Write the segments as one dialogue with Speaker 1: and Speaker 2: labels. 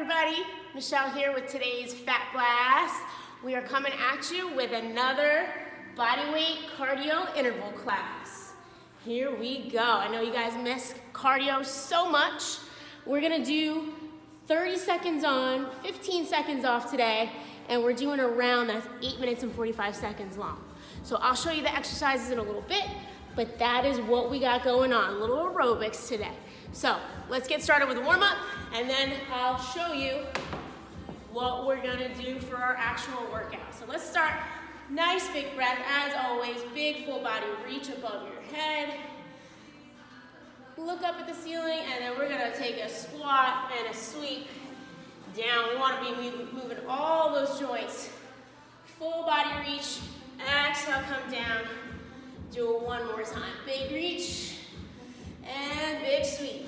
Speaker 1: everybody. Michelle here with today's Fat Blast. We are coming at you with another bodyweight cardio interval class. Here we go. I know you guys miss cardio so much. We're gonna do 30 seconds on, 15 seconds off today, and we're doing a round that's eight minutes and 45 seconds long. So I'll show you the exercises in a little bit, but that is what we got going on, little aerobics today. So let's get started with a warm up and then I'll show you what we're gonna do for our actual workout. So let's start, nice big breath, as always, big full body reach above your head. Look up at the ceiling and then we're gonna take a squat and a sweep down. We wanna be moving all those joints. Full body reach, exhale, come down. Do it one more time. Big reach, and big sweep.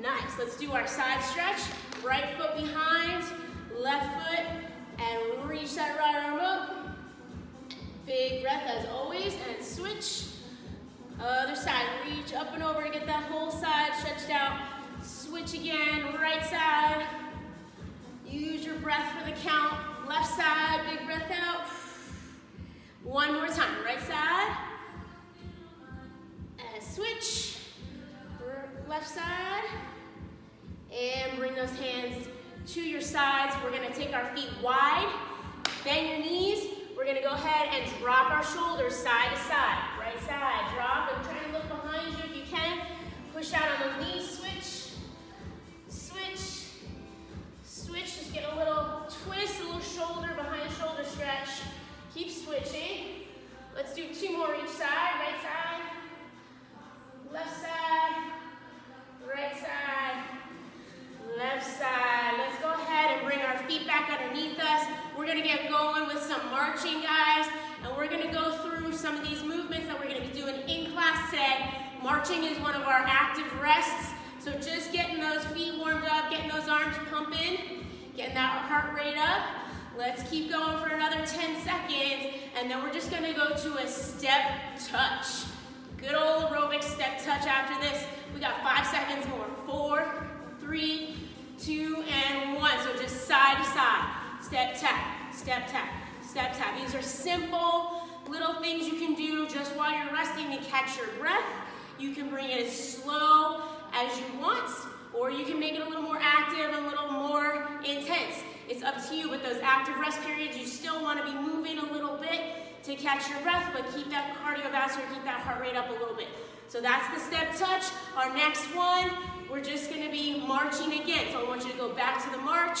Speaker 1: Nice, let's do our side stretch. Right foot behind, left foot, and reach that right arm up. Big breath as always, and switch. Other side, reach up and over to get that whole side stretched out. Switch again, right side. Use your breath for the count. Left side, big breath out. One more time, right side. And switch left side. And bring those hands to your sides. We're gonna take our feet wide, bend your knees. We're gonna go ahead and drop our shoulders side to side. Right side, drop and try to look behind you if you can. Push out on those knees, switch, switch, switch. Just get a little twist, a little shoulder behind shoulder stretch. Keep switching. Let's do two more each side, right side, left side, right side, left side. Let's go ahead and bring our feet back underneath us. We're gonna get going with some marching, guys, and we're gonna go through some of these movements that we're gonna be doing in class today. Marching is one of our active rests, so just getting those feet warmed up, getting those arms pumping, getting that heart rate up. Let's keep going for another 10 seconds, and then we're just gonna go to a step touch. Good old aerobic step touch after this. We got five seconds more. Four, three, two, and one. So just side to side. Step tap, step tap, step tap. These are simple little things you can do just while you're resting to catch your breath. You can bring it as slow as you want, or you can make it a little more active, a little more intense. It's up to you. With those active rest periods, you still want to be moving a little bit to catch your breath, but keep that cardiovascular, keep that heart rate up a little bit. So that's the step touch. Our next one, we're just gonna be marching again. So I want you to go back to the march.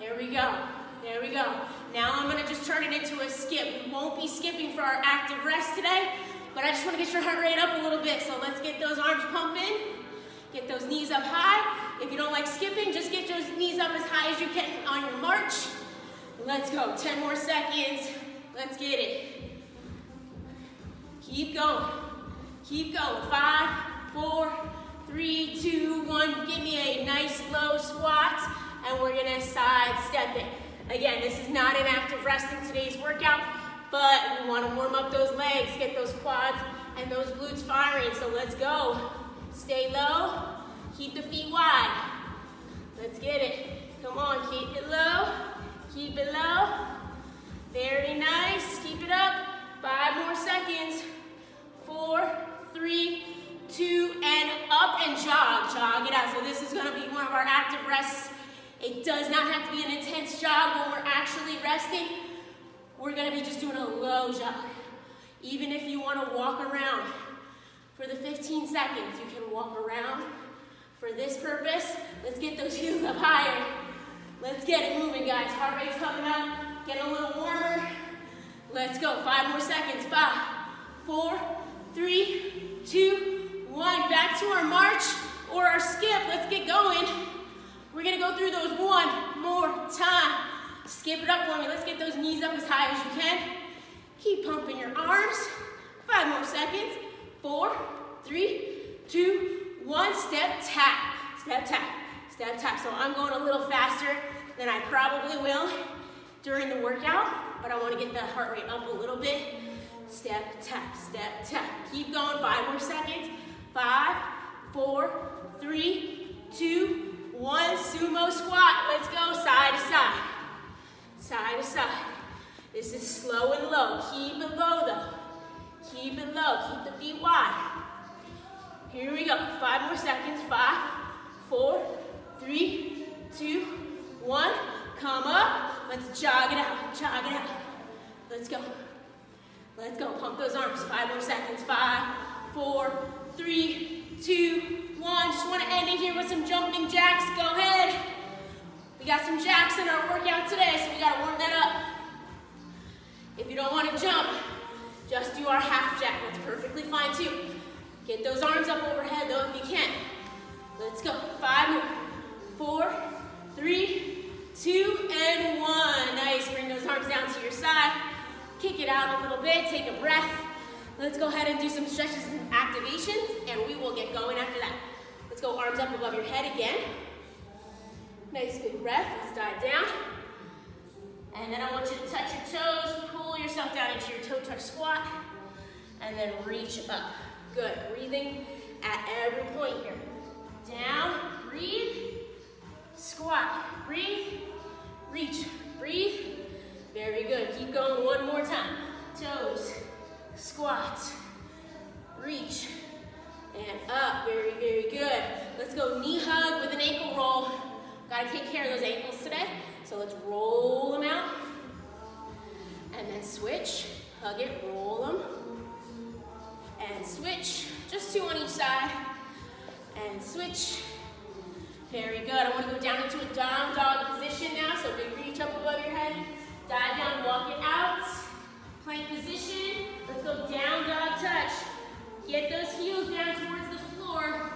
Speaker 1: There we go, there we go. Now I'm gonna just turn it into a skip. We won't be skipping for our active rest today, but I just wanna get your heart rate up a little bit. So let's get those arms pumping. Get those knees up high. If you don't like skipping, just get those knees up as high as you can on your march. Let's go, 10 more seconds. Let's get it. Keep going, keep going. Five, four, three, two, one. Give me a nice low squat, and we're gonna side step it. Again, this is not an active rest in today's workout, but we wanna warm up those legs, get those quads and those glutes firing, so let's go. Stay low, keep the feet wide. Let's get it. Come on, keep it low. Keep it low. Very nice. Keep it up. Five more seconds. Four, three, two, and up and jog. Jog it out. So this is gonna be one of our active rests. It does not have to be an intense jog when we're actually resting. We're gonna be just doing a low jog. Even if you wanna walk around for the 15 seconds, you can walk around. For this purpose, let's get those heels up higher. Let's get it moving, guys. Heart rate's coming up, getting a little warmer. Let's go, five more seconds. Five, four, three, two, one. Back to our march or our skip. Let's get going. We're gonna go through those one more time. Skip it up for me. Let's get those knees up as high as you can. Keep pumping your arms. Five more seconds. Four, three, two, one. Step tap, step tap step tap. So I'm going a little faster than I probably will during the workout, but I want to get that heart rate up a little bit. Step, tap, step, tap. Keep going, five more seconds. Five, four, three, two, one sumo squat. Let's go side to side. Side to side. This is slow and low. Keep it low though. Keep it low. Keep the feet wide. Here we go. Five more seconds. Five, four, three, two, one. Come up. Let's jog it out. Jog it out. Let's go. Let's go. Pump those arms. Five more seconds. Five, four, three, two, one. Just want to end it here with some jumping jacks. Go ahead. We got some jacks in our workout today, so we got to warm that up. If you don't want to jump, just do our half jack. That's perfectly fine too. Get those arms up overhead though if you can. Let's go. Five more. Four, three, two, and one. Nice. Bring those arms down to your side. Kick it out a little bit. Take a breath. Let's go ahead and do some stretches and activations, and we will get going after that. Let's go arms up above your head again. Nice big breath. Let's dive down. And then I want you to touch your toes, pull yourself down into your toe touch squat, and then reach up. Good, breathing at every point here. Down, breathe, squat, breathe, reach, breathe. Very good, keep going one more time. Toes, squat, reach, and up, very, very good. Let's go knee hug with an ankle roll. Gotta take care of those ankles today. So let's roll them out. And then switch, hug it, roll them. And switch, just two on each side. And switch. Very good. I want to go down into a down dog position now. So big reach up above your head. Dive down, walk it out. Plank position. Let's go down dog touch. Get those heels down towards the floor.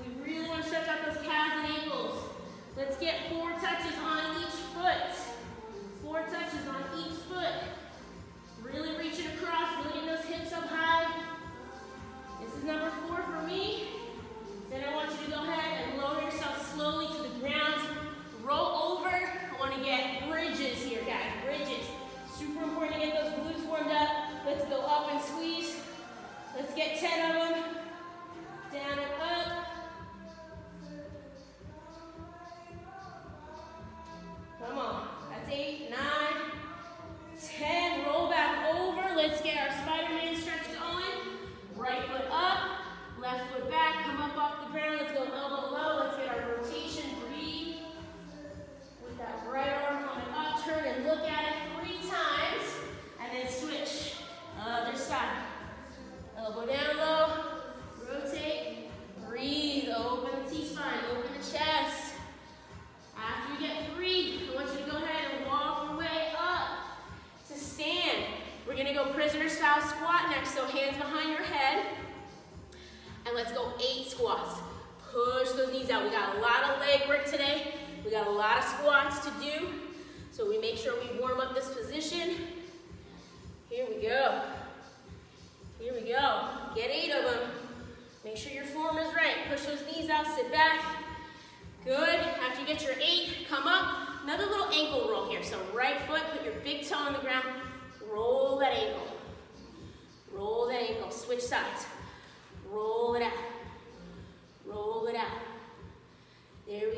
Speaker 1: We really want to stretch out those calves and ankles. Let's get four touches on each foot. Four touches on each foot. Really reaching across, really getting those hips up high. This is number four for me. Then I want you to go ahead and lower yourself slowly to the ground. Roll over.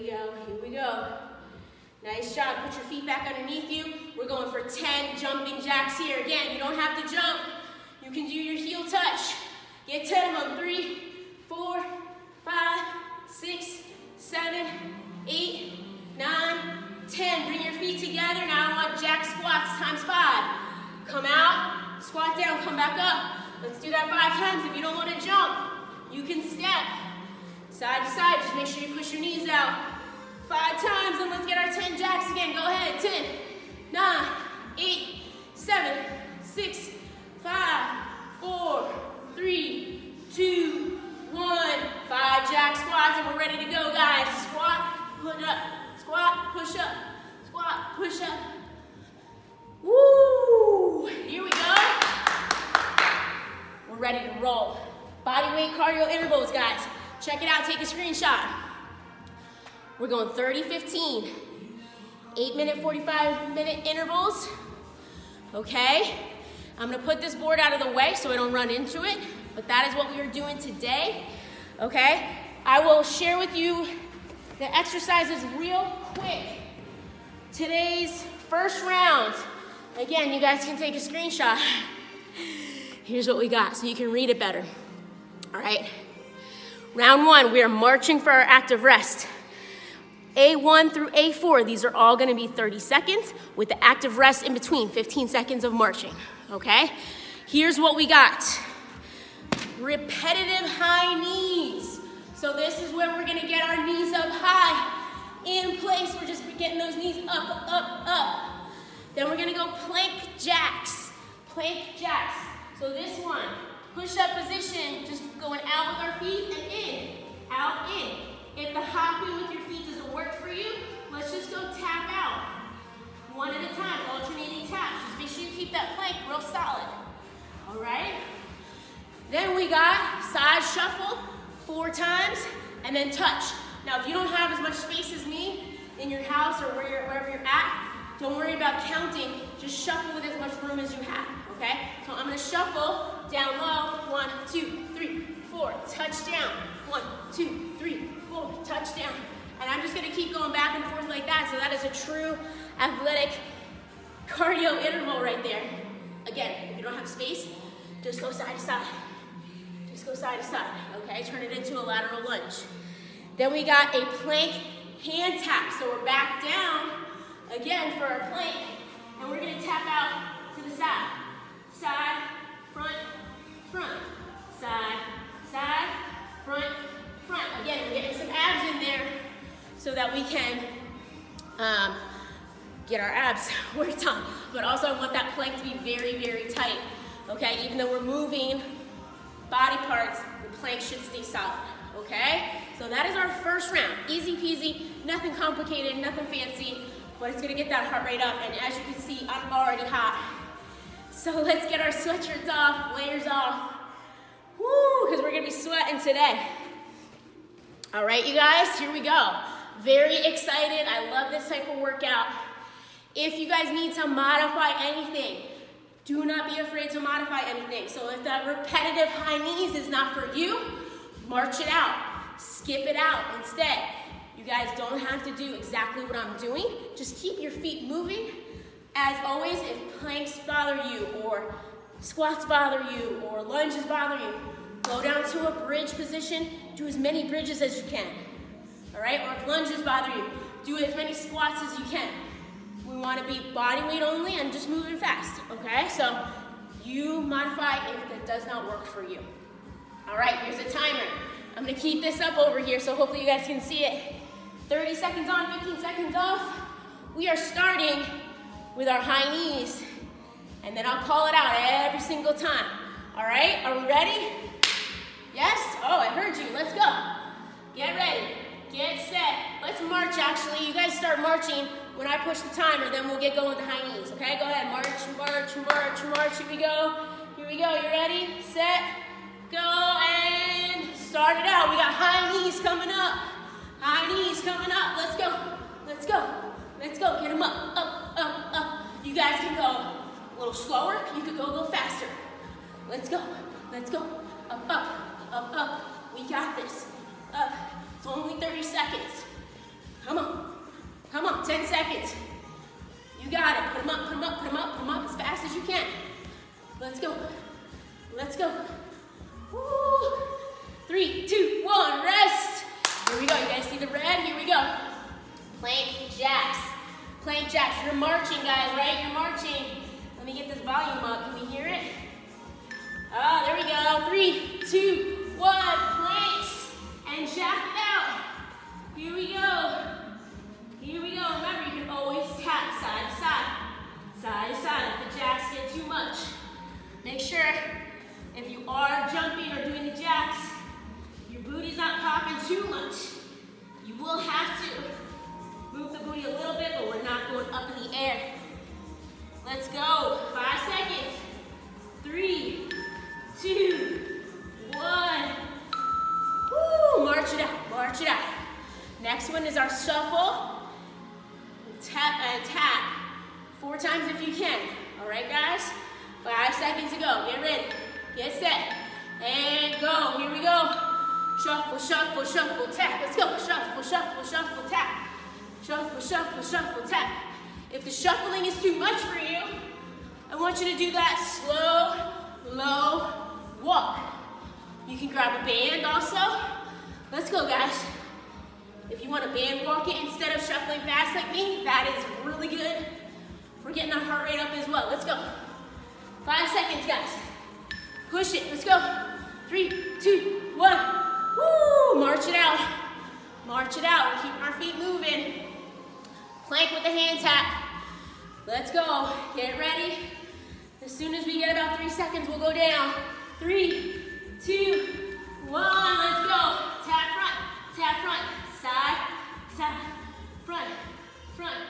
Speaker 1: We go. Here we go. Nice job. Put your feet back underneath you. We're going for 10 jumping jacks here. Again, you don't have to jump. You can do your heel touch. Get 10 of them. Three, four, five, six, seven, eight, nine, ten. Bring your feet together. Now I want jack squats times five. Come out, squat down, come back up. Let's do that five times. If you don't want to jump, you can step. Side to side, just make sure you push your knees out. Five times, and let's get our 10 jacks again. Go ahead, 10, nine, eight, seven, six, five, four, three, two, one. Five jack squats, and we're ready to go, guys. Squat, put up, squat, push up, squat, push up. Woo! Here we go. We're ready to roll. Body weight cardio intervals, guys. Check it out, take a screenshot. We're going 30, 15. Eight minute, 45 minute intervals. Okay? I'm gonna put this board out of the way so I don't run into it, but that is what we are doing today. Okay? I will share with you The exercise is real quick. Today's first round. Again, you guys can take a screenshot. Here's what we got so you can read it better. All right. Round one, we are marching for our active rest. A1 through A4, these are all gonna be 30 seconds with the active rest in between, 15 seconds of marching, okay? Here's what we got. Repetitive high knees. So this is where we're gonna get our knees up high. In place, we're just getting those knees up, up, up. Then we're gonna go plank jacks. Plank jacks. So this one, push-up position, just going out with our feet and in, out, in. If the hopping with your feet doesn't work for you, let's just go tap out. One at a time, alternating taps. Just make sure you keep that plank real solid. All right? Then we got side shuffle four times and then touch. Now, if you don't have as much space as me in your house or where you're, wherever you're at, don't worry about counting. Just shuffle with as much room as you have, okay? So I'm gonna shuffle down low. One, two, three, four. Touch down. One, two, three, four. Touch down. And I'm just gonna keep going back and forth like that. So that is a true athletic cardio interval right there. Again, if you don't have space, just go side to side. Just go side to side, okay? Turn it into a lateral lunge. Then we got a plank hand tap. So we're back down Again, for our plank, and we're gonna tap out to the side. Side, front, front. Side, front, front. Again, we're getting some abs in there so that we can um, get our abs worked on. But also I want that plank to be very, very tight. Okay, even though we're moving body parts, the plank should stay solid. Okay, so that is our first round. Easy peasy, nothing complicated, nothing fancy but it's gonna get that heart rate up. And as you can see, I'm already hot. So let's get our sweatshirts off, layers off. Woo, because we're gonna be sweating today. All right, you guys, here we go. Very excited, I love this type of workout. If you guys need to modify anything, do not be afraid to modify anything. So if that repetitive high knees is not for you, march it out, skip it out instead. You guys don't have to do exactly what I'm doing. Just keep your feet moving. As always, if planks bother you or squats bother you or lunges bother you, go down to a bridge position, do as many bridges as you can. All right, or if lunges bother you, do as many squats as you can. We wanna be body weight only and just moving fast, okay? So you modify if that does not work for you. All right, here's a timer. I'm gonna keep this up over here so hopefully you guys can see it. 30 seconds on, 15 seconds off. We are starting with our high knees, and then I'll call it out every single time. All right, are we ready? Yes? Oh, I heard you. Let's go. Get ready. Get set. Let's march, actually. You guys start marching when I push the timer, then we'll get going with the high knees, okay? Go ahead. March, march, march, march. Here we go. Here we go. You ready? Set, go, and start it out. We got high knees coming up. High knees coming up. Let's go. Let's go. Let's go. Get them up, up, up, up. You guys can go a little slower. You can go a little faster. Let's go. Let's go. Up, up, up, up. We got this. Up. Only 30 seconds. Come on. Come on. 10 seconds. You got it. Put them up, put them up, put them up, put them up as fast as you can. Let's go. Let's go. Woo. Three, two, one, rest. Here we go. You guys see the red? Here we go. Plank jacks. Plank jacks. You're marching, guys, right? You're marching. Let me get this volume up. Can we hear it? Ah, oh, there we go. Three, two, one. Planks. And jack it out. Here we go. Here we go. Remember, you can always tap side to side. Side to side if the jacks get too much. Make sure if you are jumping or doing the jacks, your booty's not popping too much. You will have to move the booty a little bit, but we're not going up in the air. Let's go. Five seconds. Shuffle. Tap and uh, tap. Four times if you can. All right, guys? Five seconds to go. Get ready. Get set. And go. Here we go. Shuffle, shuffle, shuffle, tap. Let's go. Shuffle, shuffle, shuffle, tap. shuffle. shuffle, shuffle, tap. If the shuffling is too much for you, I want you to do that slow, low walk. You can grab a band also. Let's go, guys. If you want to band walk it instead of shuffling fast like me, that is really good. We're getting our heart rate up as well. Let's go. Five seconds, guys. Push it. Let's go. Three, two, one. Woo! March it out. March it out. We're keeping our feet moving. Plank with the hand tap. Let's go. Get ready. As soon as we get about three seconds, we'll go down. Three, two, one. Let's go. Tap front, tap front. Side, side, front, front,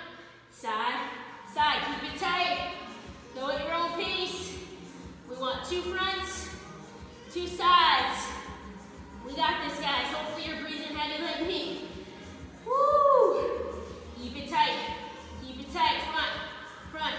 Speaker 1: side, side. Keep it tight. Go at your own pace. We want two fronts, two sides. We got this, guys. Hopefully you're breathing heavy like me. Woo! Keep it tight. Keep it tight. Front, front,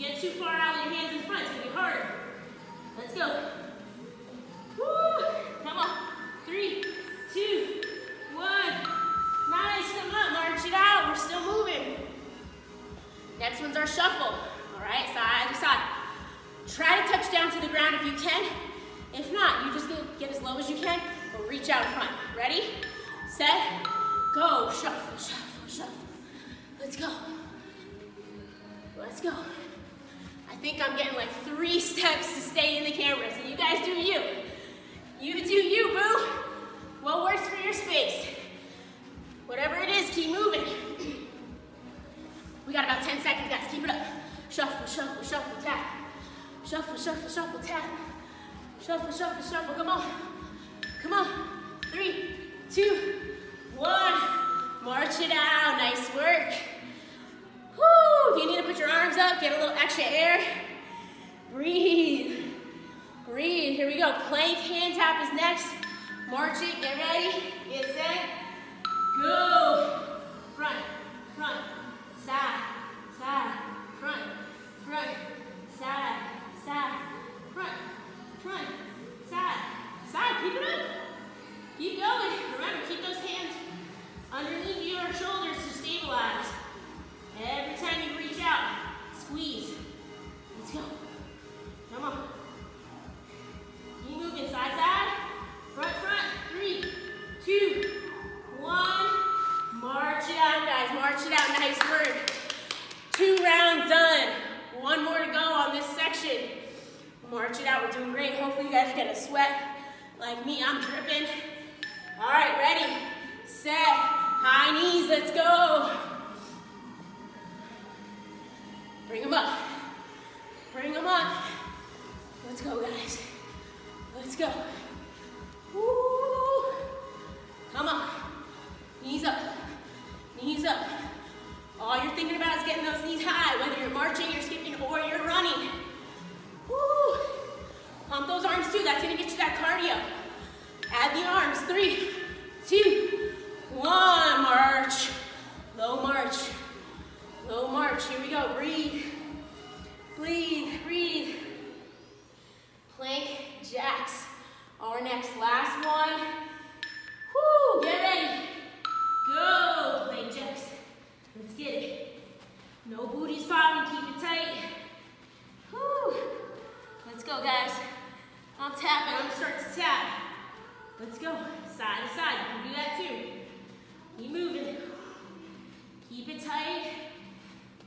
Speaker 1: get too far out your hands in front, it's gonna be harder. Let's go. Woo! Come on. Three, two, one. Nice. Come on. March it out. We're still moving. Next one's our shuffle. All right, side to side. Try to touch down to the ground if you can. If not, you just get as low as you can or reach out in front. Ready? Set, go. Shuffle, shuffle, shuffle. Let's go. Let's go. Think I'm getting like three steps to stay in the camera, so you guys do you. You do you, boo. What works for your space? Whatever it is, keep moving. We got about 10 seconds, guys. Keep it up. Shuffle, shuffle, shuffle, tap. Shuffle, shuffle, shuffle, tap. Shuffle, shuffle, shuffle. Come on. Come on. Three, two, one. March it out. Nice work. Whoo! If you need to put your arms up, get a little extra air. Breathe. Breathe. Here we go. Plank hand tap is next. March it. Get ready. Get set. Go. Front, front, side, side, front, front, side, side, front, front, side, side. Keep it up. Keep going. Remember, keep those hands underneath your shoulders to stabilize. Every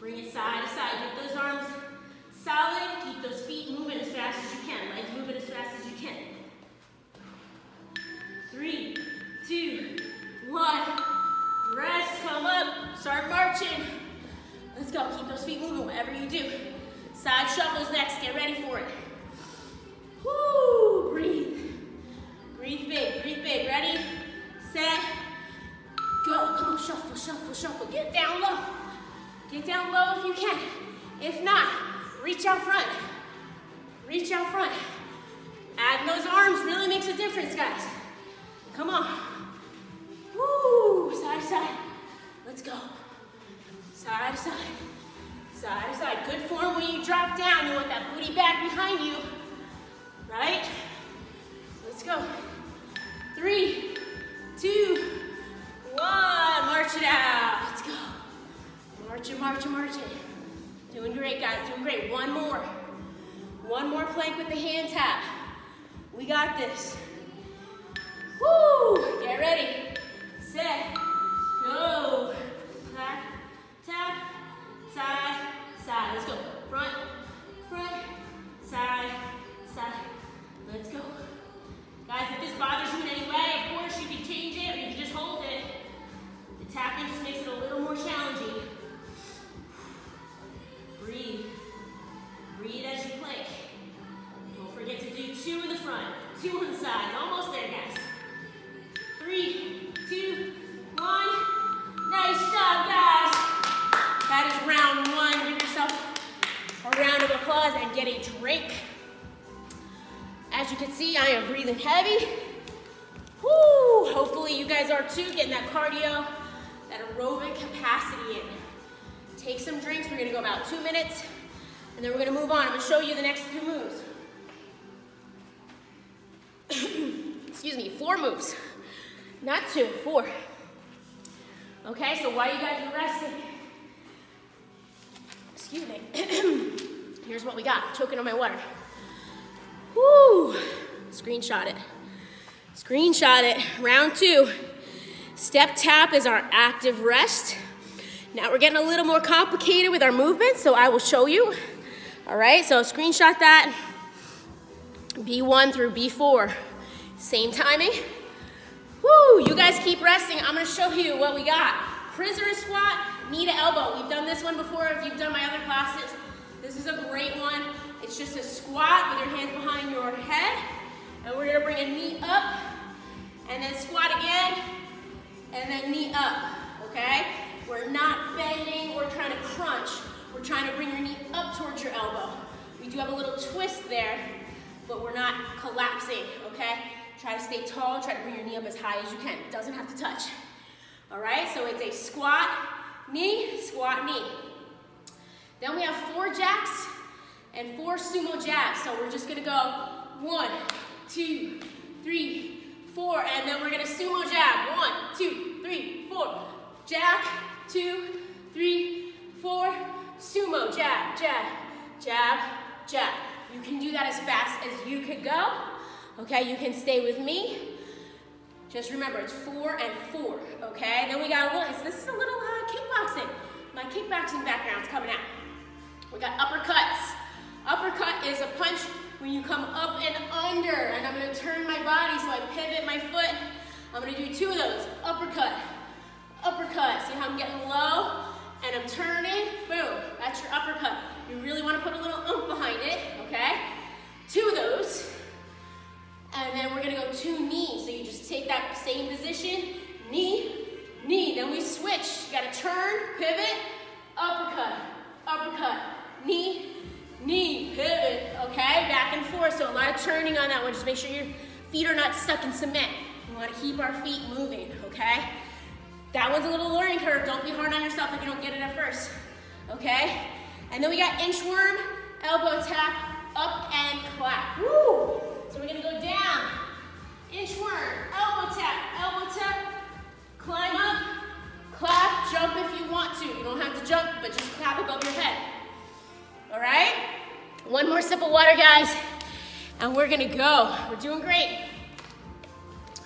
Speaker 1: Bring it side to side. Get those arms solid. Keep those feet moving as fast as you can. Legs moving as fast as you can. Three, two, one. Rest, come up, start marching. Let's go, keep those feet moving, whatever you do. Side shuffles next, get ready for it. Choking on my water. Woo! Screenshot it. Screenshot it. Round two. Step tap is our active rest. Now we're getting a little more complicated with our movements, so I will show you. All right, so screenshot that. B1 through B4. Same timing. Woo, you guys keep resting. I'm gonna show you what we got. Prisoner squat, knee to elbow. We've done this one before if you've done my other classes. This is a great one. It's just a squat with your hands behind your head. And we're gonna bring a knee up, and then squat again, and then knee up, okay? We're not bending or trying to crunch. We're trying to bring your knee up towards your elbow. We do have a little twist there, but we're not collapsing, okay? Try to stay tall, try to bring your knee up as high as you can. It doesn't have to touch. All right, so it's a squat, knee, squat, knee. Then we have four jacks and four sumo jabs. So we're just gonna go one, two, three, four, and then we're gonna sumo jab. One, two, three, four. Jack, two, three, four. Sumo, jab, jab, jab, jab. You can do that as fast as you could go. Okay, you can stay with me. Just remember, it's four and four, okay? Then we got little, this is a little uh, kickboxing. My kickboxing background's coming out. We got uppercuts. Uppercut is a punch when you come up and under, and I'm gonna turn my body so I pivot my foot. I'm gonna do two of those. Uppercut, uppercut. See how I'm getting low? And I'm turning, boom, that's your uppercut. You really wanna put a little oomph behind it, okay? Two of those. And then we're gonna go two knees. So you just take that same position, knee, knee. Then we switch. You gotta turn, pivot, uppercut, uppercut, knee, knee, pivot, okay? Back and forth, so a lot of turning on that one. Just make sure your feet are not stuck in cement. We wanna keep our feet moving, okay? That one's a little learning curve. Don't be hard on yourself if you don't get it at first, okay? And then we got inchworm, elbow tap, up and clap. Woo! So we're gonna go down, Inchworm, elbow tap, elbow tap, climb up, clap, jump if you want to. You don't have to jump, but just clap above your head. All right? One more sip of water, guys, and we're gonna go. We're doing great.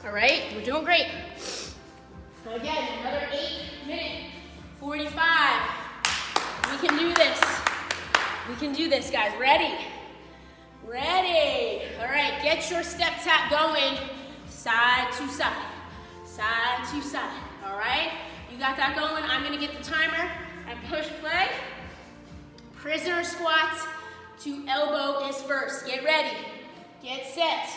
Speaker 1: All right, we're doing great. So Again, another eight minute, 45. We can do this. We can do this, guys. Ready? Ready. All right, get your step tap going. Side to side, side to side. All right, you got that going. I'm gonna get the timer and push play. Prisoner squats to elbow is first. Get ready, get set,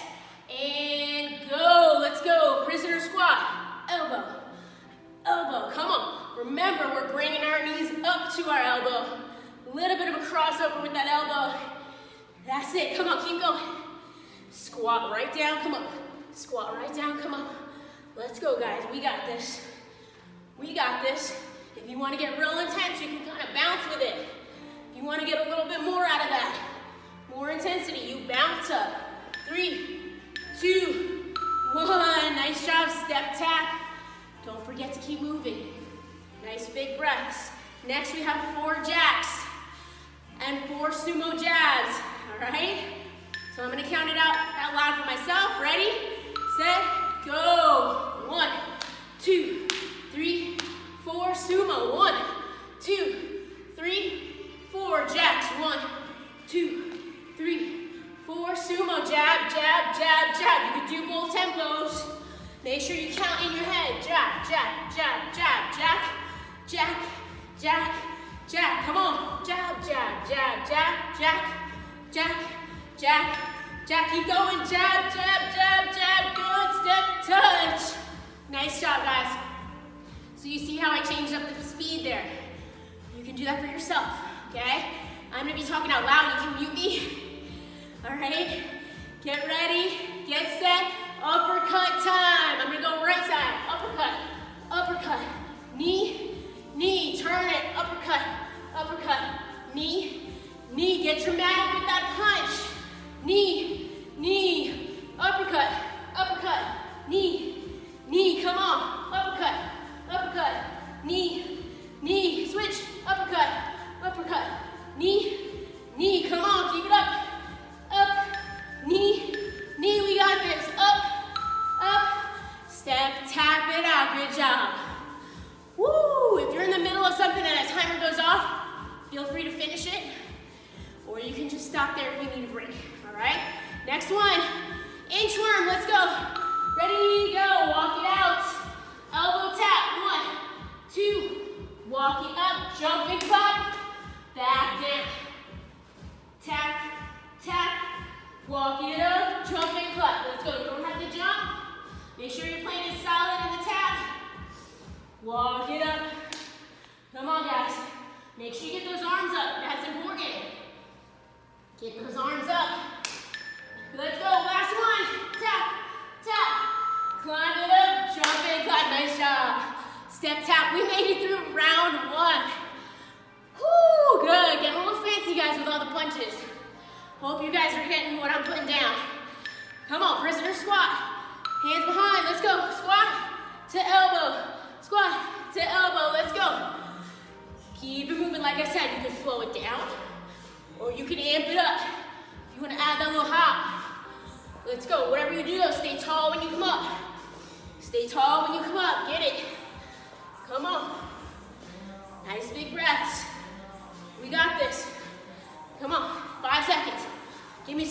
Speaker 1: and go. Let's go. Prisoner squat, elbow, elbow. Come on. Remember, we're bringing our knees up to our elbow. A little bit of a crossover with that elbow. That's it. Come on, keep going. Squat right down, come on. Squat right down, come on. Let's go, guys. We got this. We got this. If you want to get real intense, you can kind of bounce with it. You want to get a little bit more out of that, more intensity, you bounce up. Three, two, one. Nice job. Step tap. Don't forget to keep moving. Nice big breaths. Next, we have four jacks and four sumo jabs all right? So I'm gonna count it out out loud for myself. Ready, set, go. One, two, three, four, sumo. One, two, three, four, jacks. One, two, three, four, sumo. Jab, jab, jab, jab. You can do both tempos. Make sure you count in your head. Jab, jab, jab, jab, jack, jack, jack, jack. Come on. Jab, jab, jab, jab, jack, Jack, Jack, Jack, keep going. Jab, jab, jab, jab. Good step touch. Nice job, guys. So you see how I changed up the speed there. You can do that for yourself, okay? I'm gonna be talking out loud. You can mute me. All right? Get ready, get set. Uppercut time. I'm gonna go right side. Uppercut, uppercut. Knee, knee, turn it. Uppercut, uppercut. Knee, Knee, get dramatic with that punch. Knee, knee, uppercut, uppercut, knee, knee, come on, uppercut, uppercut, knee, knee, switch, uppercut, uppercut, knee,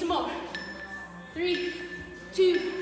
Speaker 1: more. Three, two,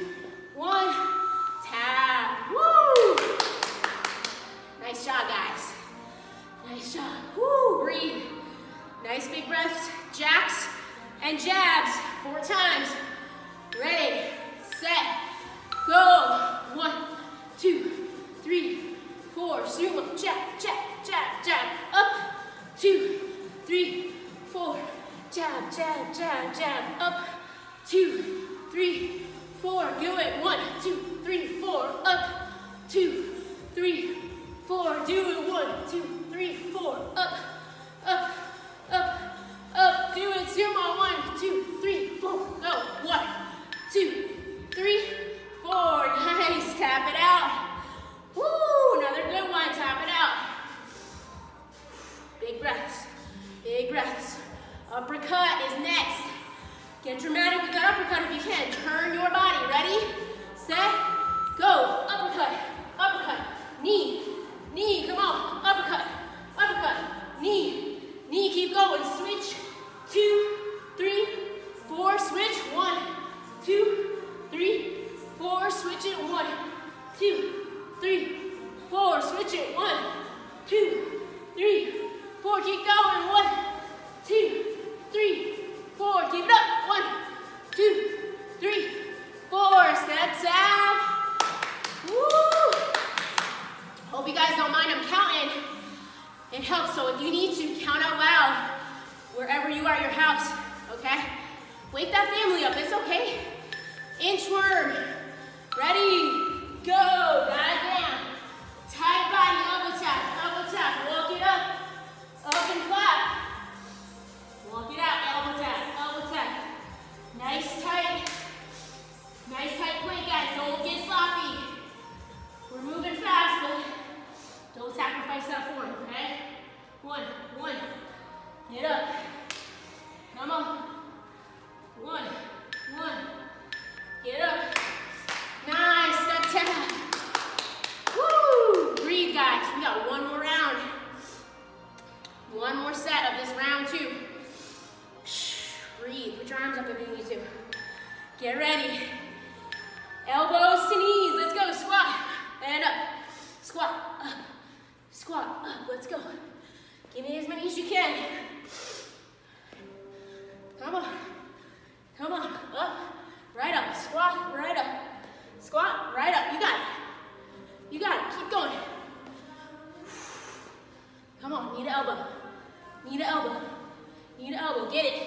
Speaker 1: lógica get it.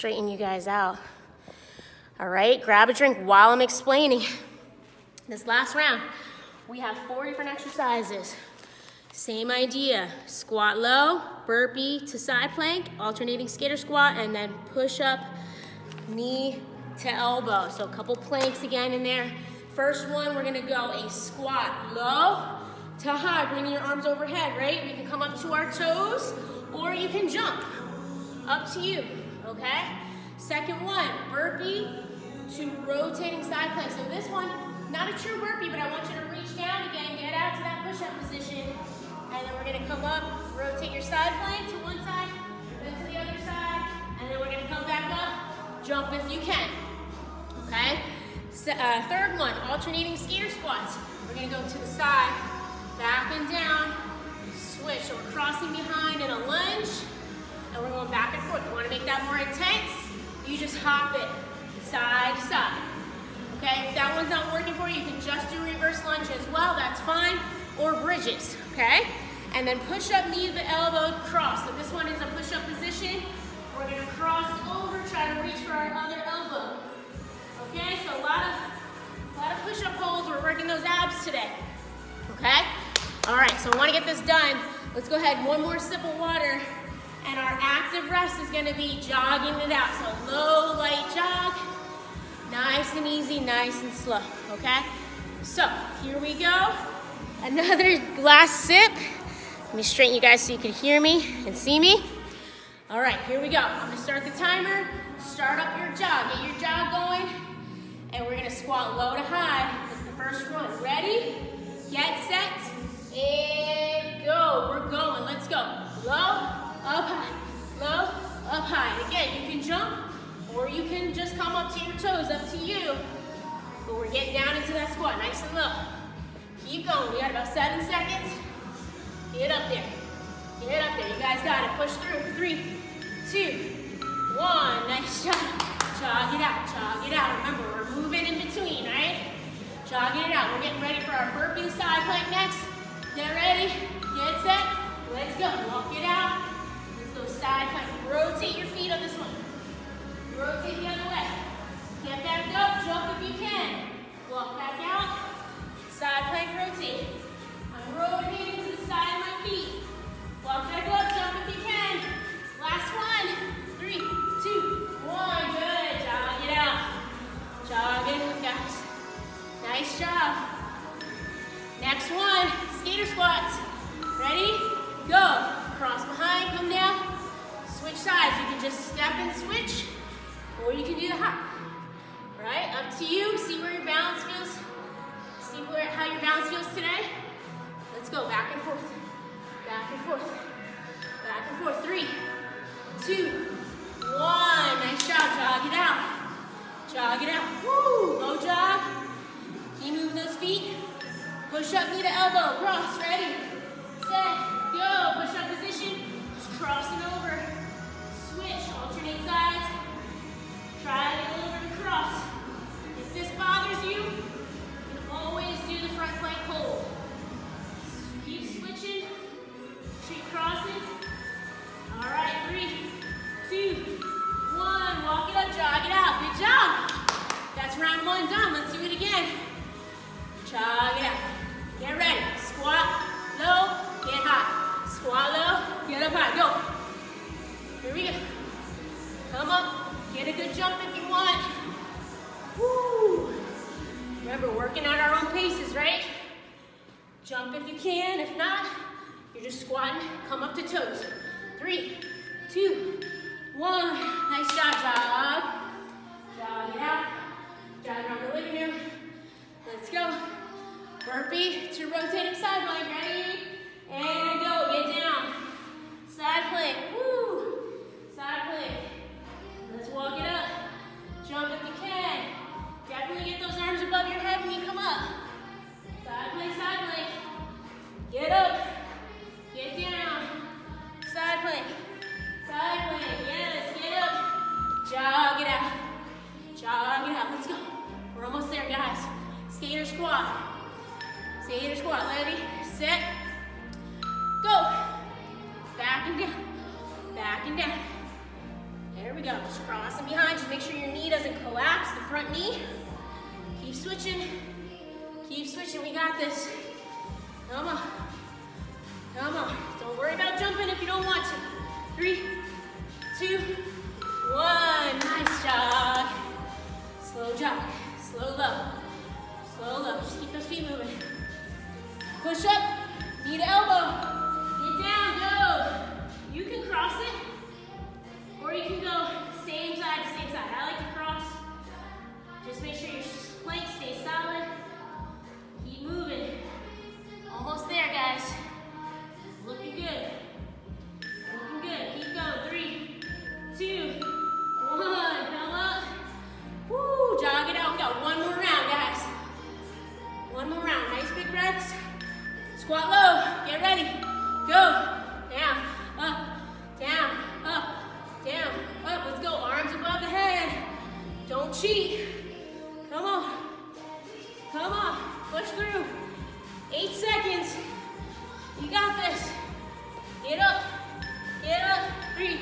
Speaker 1: straighten you guys out. All right, grab a drink while I'm explaining. This last round, we have four different exercises. Same idea, squat low, burpee to side plank, alternating skater squat, and then push up knee to elbow. So a couple planks again in there. First one, we're gonna go a squat low to high, bringing your arms overhead, right? We can come up to our toes, or you can jump, up to you okay? Second one, burpee to rotating side plank. So this one, not a true burpee, but I want you to reach down again, get out to that push-up position, and then we're gonna come up, rotate your side plank to one side, then to the other side, and then we're gonna come back up, jump if you can, okay? So, uh, third one, alternating skier squats. We're gonna go to the side, back and down, switch. So we're crossing behind in a lunge, and we're going back and forth. You wanna make that more intense? You just hop it side to side. Okay, if that one's not working for you, you can just do reverse lunge as well, that's fine, or bridges, okay? And then push up, knee to the elbow, cross. So this one is a push up position. We're gonna cross over, try to reach for our other elbow. Okay, so a lot of, a lot of push up holds, we're working those abs today, okay? All right, so I wanna get this done. Let's go ahead, one more sip of water, and our active rest is gonna be jogging it out. So low, light jog, nice and easy, nice and slow, okay? So here we go. Another last sip. Let me straighten you guys so you can hear me and see me. All right, here we go. I'm gonna start the timer. Start up your jog. Get your jog going. And we're gonna squat low to high. The first one. Ready? Get set. And high. Again, you can jump or you can just come up to your toes. Up to you. But we're getting down into that squat. Nice and low. Keep going. We got about seven seconds. Get up there. Get up there. You guys got it. Push through. Three, two, one. Nice job. Jog it out. Jog it out. Remember, we're moving in between, right? Jogging it out. We're getting ready for our burpee side plank next. Get ready. Get set. Let's go. Walk it out. Let's go side plank. Rotate your feet on this one. Rotate the other way. Get back up. Jump if you can. Walk back out. Side plank rotate. I'm rotating to the side of my feet. Walk back up, jump if you can. Last one. Three, two, one. Good. Jog it out. Jog it, guys. Nice job. Next one, skater squats. Ready? Go. Cross behind, come down. Switch sides. You can just step and switch, or you can do the hop. Right? Up to you. See where your balance feels. See where, how your balance feels today. Let's go back and forth. Back and forth. Back and forth. Three, two, one. Nice job. Jog it out. Jog it out. Woo! Low jog. Keep moving those feet. Push up, knee to elbow. Cross. Ready? Set. Go. Push up position. Just crossing over. Switch. Alternate sides. Try a little bit of cross. If this bothers you, you can always do the front plank hold. Keep switching. Keep crossing. All right, three, two, one. Walk it up, jog it out. Good job. That's round one done. Let's do it again. Jog it out. Get ready. Squat low, get high. Swallow. get up high. Go. Here we go. Come up. Get a good jump if you want. Woo. Remember, working at our own paces, right? Jump if you can. If not, you're just squatting. Come up to toes. Three, two, one. Nice job, jog. Jog it out. Jog around the living room. Let's go. Burpee to rotating side plank. Ready? And go. Get down. Side plank. Woo. Side plank. Let's walk it up. Jump if you can. Definitely get those arms above your head when you come up. Side plank, side plank. Get up. Get down. Side plank. Side plank. Yes, get up. Jog it out. Jog it out. Let's go. We're almost there, guys. Skater squat. Skater squat. Ready, set. Back and down. Back and down. There we go. Just crossing behind. Just make sure your knee doesn't collapse, the front knee. Keep switching. Keep switching. We got this. Come on. Come on. Don't worry about jumping if you don't want to. Three, two, one. Nice jog. Slow jog. Slow low. Slow low. Just keep those feet moving. Push up. Knee to elbow. Get down. Go. You can cross it, or you can go same side to same side. I like to cross. Just make sure your plank stays solid. Keep moving. Almost there, guys. Looking good. Looking good. Keep going. Three, two, one. Come up. Woo, jog it out. We got one more round, guys. One more round. Nice big breaths. Squat low. Get ready. Go. Down up, down, up, down, up. Let's go, arms above the head. Don't cheat. Come on, come on, push through. Eight seconds. You got this. Get up, get up, three,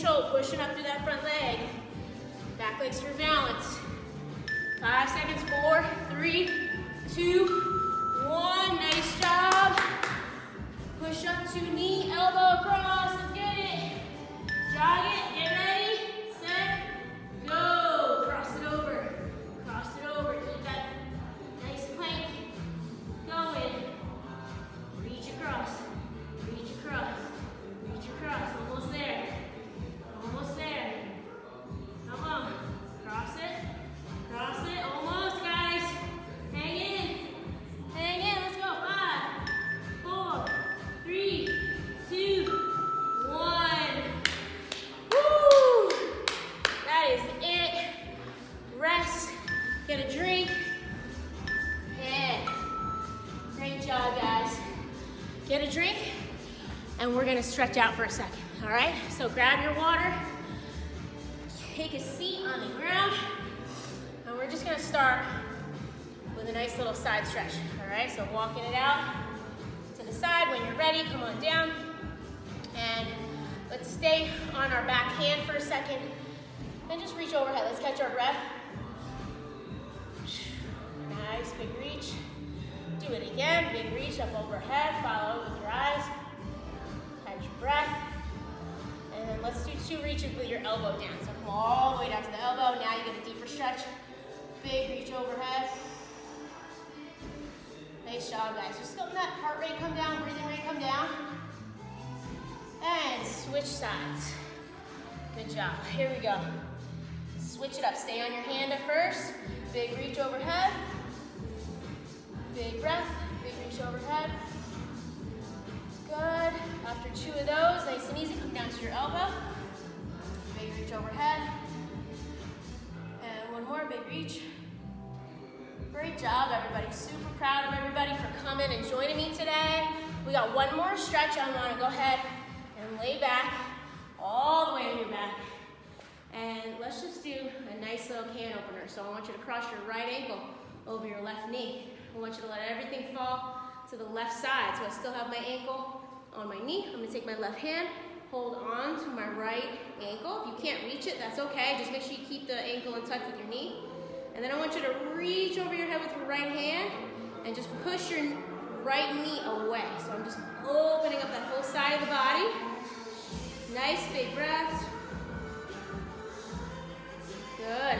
Speaker 1: control. Pushing up through that front leg. Back legs for balance. Five seconds, four, three, two, one. Nice job. Push up to knee, elbow across. Let's get it. Jog it, stretch out for a second, all right? So grab your water, take a seat on the ground, and we're just gonna start with a nice little side stretch, all right? So walking it out to the side. When you're ready, come on down, and let's stay on our back hand for a second, and just reach overhead. Let's catch our breath. Nice, big reach. Do it again, big reach up overhead, follow with your eyes. Breath. And then let's do two reaches with your elbow down. So come all the way down to the elbow. Now you get a deeper stretch. Big reach overhead. Nice job, guys. Just letting that heart rate come down, breathing rate come down. And switch sides. Good job. Here we go. Switch it up. Stay on your hand at first. Big reach overhead. Big breath, big reach overhead. Good. After two of those, nice and easy, come down to your elbow. Big reach overhead. And one more, big reach. Great job, everybody. Super proud of everybody for coming and joining me today. We got one more stretch. I want to go ahead and lay back all the way on your back. And let's just do a nice little can opener. So I want you to cross your right ankle over your left knee. I want you to let everything fall to the left side. So I still have my ankle on my knee. I'm gonna take my left hand, hold on to my right ankle. If you can't reach it, that's okay. Just make sure you keep the ankle in touch with your knee. And then I want you to reach over your head with your right hand and just push your right knee away. So I'm just opening up that whole side of the body. Nice big breaths. Good,